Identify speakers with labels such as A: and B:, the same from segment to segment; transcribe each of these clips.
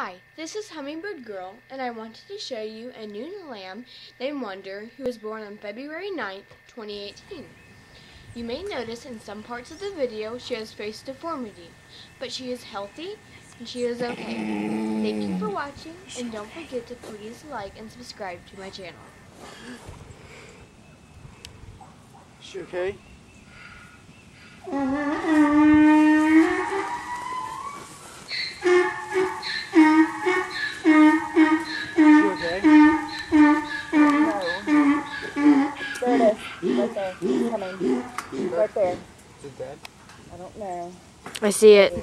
A: Hi, this is Hummingbird Girl, and I wanted to show you a new lamb named Wonder who was born on February 9th, 2018. You may notice in some parts of the video she has face deformity, but she is healthy and she is okay. Thank you for watching, and don't forget to please like and subscribe to my channel.
B: Is She okay?
C: Right there. He's coming. Right there.
B: Is it dead?
C: I don't know.
A: I see it.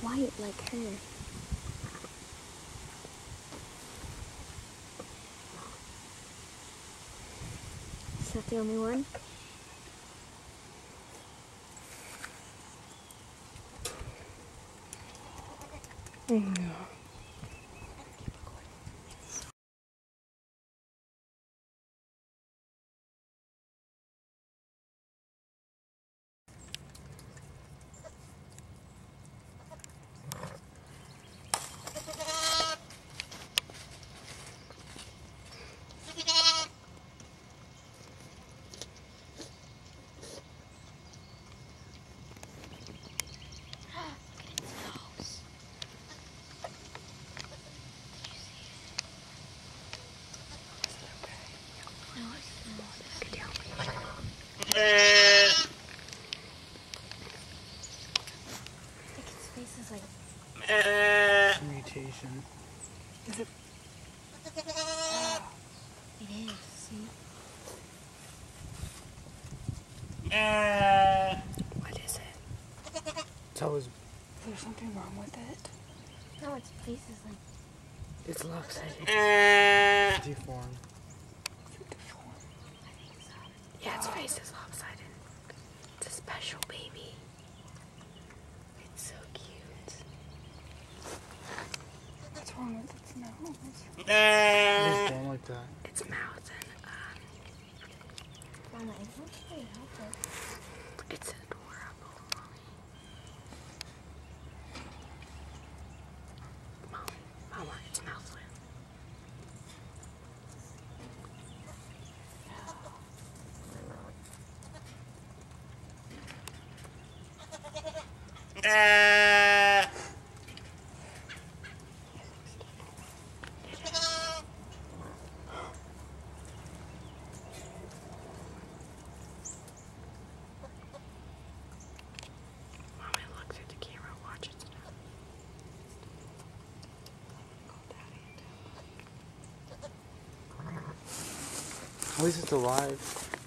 D: white like her. Is that the only one? Like its face is like
B: Mutation.
D: it is. See?
A: What is it?
B: It's always
C: Is there something wrong with it?
D: No, its face is like
A: It's lopsided.
B: Uh, deformed.
A: Yeah, its face is lopsided. It's a special baby. It's so cute.
C: What's wrong with its nose?
B: It's born like that.
A: Its mouth and um,
D: Mama, it looks pretty healthy.
A: it's adorable. Mommy, Mama, its mouth look through the camera.
B: At least it's alive.